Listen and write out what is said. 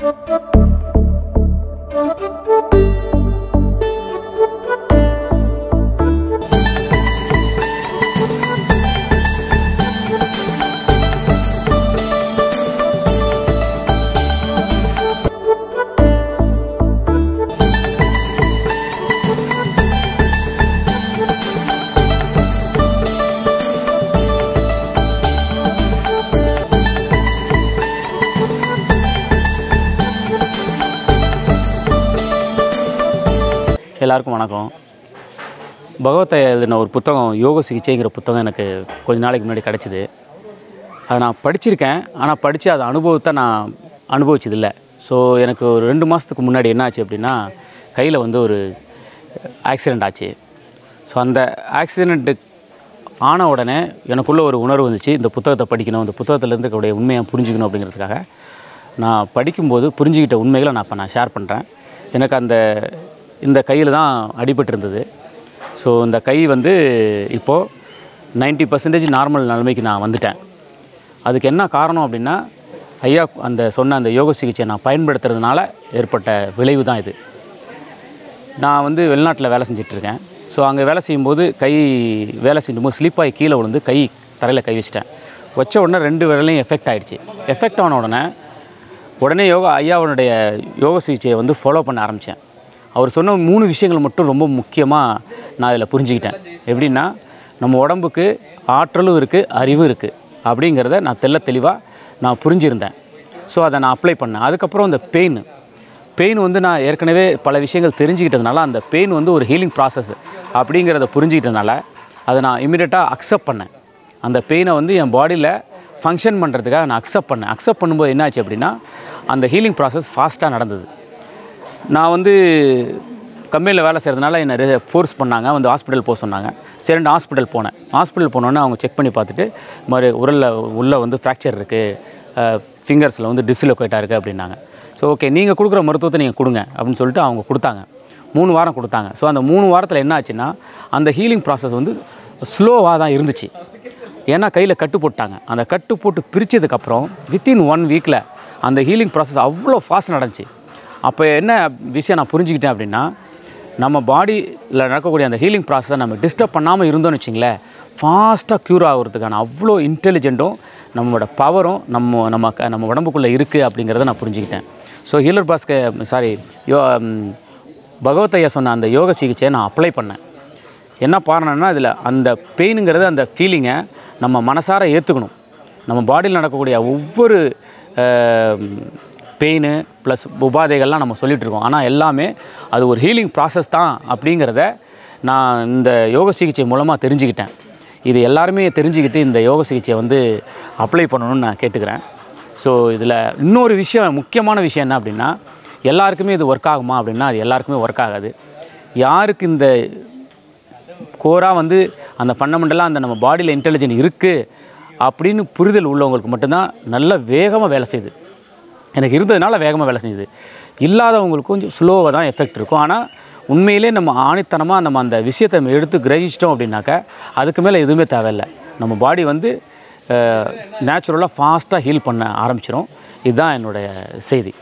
Thank you. எல்லாருக்கும் வணக்கம். பகவத்தை எழுதின ஒரு புத்தகம் யோக சிகிச்சைங்கிற புத்தகம் எனக்கு கொஞ்ச நாளைக்கு முன்னாடி கிடச்சிது. அதை நான் படிச்சிருக்கேன். ஆனால் படித்து அதை அனுபவத்தை நான் அனுபவிச்சதில்லை. ஸோ எனக்கு ஒரு ரெண்டு மாதத்துக்கு முன்னாடி என்ன ஆச்சு அப்படின்னா கையில் வந்து ஒரு ஆக்சிடெண்ட் ஆச்சு. ஸோ அந்த ஆக்சிடெண்ட்டு ஆன உடனே எனக்குள்ள ஒரு உணர்வு வந்துச்சு இந்த புத்தகத்தை படிக்கணும் இந்த புத்தகத்துலேருந்து இருக்கக்கூடிய உண்மையை புரிஞ்சுக்கணும் அப்படிங்கிறதுக்காக. நான் படிக்கும்போது புரிஞ்சுக்கிட்ட உண்மைகளை நான் இப்போ நான் ஷேர் பண்ணுறேன் எனக்கு அந்த இந்த கையில் தான் அடிபட்டிருந்தது ஸோ இந்த கை வந்து இப்போது 90% பர்சன்டேஜ் நார்மல் நிலைமைக்கு நான் வந்துட்டேன். அதுக்கு என்ன காரணம் அப்படின்னா ஐயா அந்த சொன்ன அந்த யோக சிகிச்சையை நான் பயன்படுத்துறதுனால ஏற்பட்ட விளைவு தான் இது. நான் வந்து வெளிநாட்டில் வேலை செஞ்சிட்ருக்கேன் ஸோ அங்கே வேலை செய்யும்போது கை வேலை செய்யும்போது போது ஸ்லீப்பாகி கீழே விழுந்து கை தரையில் கை வச்சிட்டேன். வச்ச உடனே ரெண்டு விரலையும் எஃபெக்ட் ஆகிடுச்சு எஃபெக்ட் ஆன உடனே உடனே யோகா ஐயாவுடைய யோக சிகிச்சையை வந்து ஃபாலோ பண்ண ஆரம்பித்தேன் அவர் சொன்ன மூணு விஷயங்கள் மட்டும் ரொம்ப முக்கியமாக நான் இதில் புரிஞ்சுக்கிட்டேன். எப்படின்னா நம்ம உடம்புக்கு ஆற்றலும் இருக்குது அறிவும் இருக்குது அப்படிங்கிறத நான் தெள்ள தெளிவாக நான் புரிஞ்சிருந்தேன். ஸோ அதை நான் அப்ளை பண்ணேன். அதுக்கப்புறம் இந்த பெயின் பெயின் வந்து நான் ஏற்கனவே பல விஷயங்கள் தெரிஞ்சுக்கிட்டதுனால அந்த பெயின் வந்து ஒரு ஹீலிங் ப்ராசஸ் அப்படிங்கிறத புரிஞ்சுக்கிட்டதுனால அதை நான் இமீடியட்டாக அக்செப்ட் பண்ணேன். அந்த பெயினை வந்து என் பாடியில் ஃபங்க்ஷன் பண்ணுறதுக்காக நான் அக்செப்ட் பண்ணேன். அக்செப்ட் பண்ணும்போது என்னாச்சு அப்படின்னா அந்த ஹீலிங் ப்ராசஸ் ஃபாஸ்ட்டாக நடந்தது. நான் வந்து கம்பெனியில் வேலை செய்கிறதுனால என்னை ஃபோர்ஸ் பண்ணாங்க. வந்து ஹாஸ்பிட்டல் போக சொன்னாங்க. சரிண்டு ஹாஸ்பிட்டல் போனேன். ஹாஸ்பிட்டல் போனோன்னே அவங்க செக் பண்ணி பார்த்துட்டு இந்த மாதிரி உரலில் உள்ளே வந்து ஃப்ராக்சர் இருக்குது ஃபிங்கர்ஸில் வந்து டிஸ்லொக்கேட்டாக இருக்குது அப்படின்னாங்க. ஸோ ஓகே நீங்கள் கொடுக்குற மருத்துவத்தை நீங்கள் கொடுங்க அப்படின்னு சொல்லிட்டு அவங்க கொடுத்தாங்க. மூணு வாரம் கொடுத்தாங்க. ஸோ அந்த மூணு வாரத்தில் என்ன ஆச்சுன்னா அந்த ஹீலிங் ப்ராசஸ் வந்து ஸ்லோவாக தான் இருந்துச்சு. ஏன்னா கையில் கட்டு போட்டாங்க. அந்த கட்டு போட்டு பிரித்ததுக்கப்புறம் வித்தின் ஒன் வீக்கில் அந்த ஹீலிங் ப்ராசஸ் அவ்வளோ ஃபாஸ்ட் நடந்துச்சு. அப்போ என்ன விஷயம் நான் புரிஞ்சுக்கிட்டேன் அப்படின்னா நம்ம பாடியில் நடக்கக்கூடிய அந்த ஹீலிங் ப்ராசஸை நம்ம டிஸ்டர்ப் பண்ணாமல் இருந்தோம்னு வச்சிங்களேன் ஃபாஸ்ட்டாக க்யூர் ஆகிறதுக்கான அவ்வளோ இன்டெலிஜென்ட்டும் நம்மளோட பவரும் நம்ம நம்ம க- நம்ம உடம்புக்குள்ளே இருக்குது அப்படிங்கிறத நான் புரிஞ்சுக்கிட்டேன். ஸோ ஹீலர் பாஸ்க சாரி யோ பகவத்தையா பகவத் ஐயா சொன்ன அந்த யோக சிகிச்சையை நான் அப்ளை பண்ணேன். என்ன காரணம்னா இதில் அந்த பெயினுங்கிறது அந்த ஃபீலிங்கை நம்ம மனசார ஏற்றுக்கணும் நம்ம பாடியில் நடக்கக்கூடிய ஒவ்வொரு பெயின் ப்ளஸ் உபாதைகள்லாம் நம்ம சொல்லிகிட்ருக்கோம் இருக்கோம் ஆனால் எல்லாமே அது ஒரு ஹீலிங் ப்ராசஸ் தான் அப்படிங்கிறத நான் இந்த யோக சிகிச்சை மூலமாக தெரிஞ்சுக்கிட்டேன். இது எல்லாருமே தெரிஞ்சுக்கிட்டு இந்த யோக சிகிச்சையை வந்து அப்ளை பண்ணணும்னு நான் கேட்டுக்கிறேன். ஸோ இதில் இன்னொரு விஷயம் முக்கியமான விஷயம் என்ன அப்படின்னா எல்லாருக்குமே இது ஒர்க் ஆகுமா அப்படின்னா அது எல்லாருக்குமே ஒர்க் ஆகாது. யாருக்கு இந்த கோராக வந்து அந்த ஃபண்டமெண்டலாக அந்த நம்ம பாடியில் இன்டெலிஜென்ட் இருக்குது அப்படின்னு புரிதல் உள்ளவங்களுக்கு மட்டும்தான் நல்ல வேகமாக வேலை செய்யுது. எனக்கு இருந்ததுனால வேகமாக வேலை செஞ்சுது. இல்லாதவங்களுக்கு கொஞ்சம் ஸ்லோவாக தான் எஃபெக்ட் இருக்கும். ஆனால் உண்மையிலே நம்ம ஆணித்தனமாக நம்ம அந்த விஷயத்தை நம்ம எடுத்து கிரகிச்சிட்டோம் அப்படின்னாக்கா அதுக்கு மேலே எதுவுமே தேவையில்லை. நம்ம பாடி வந்து நேச்சுரலாக ஃபாஸ்ட்டாக ஹீல் பண்ண ஆரம்பிச்சிடும் இதுதான் என்னுடைய செய்தி.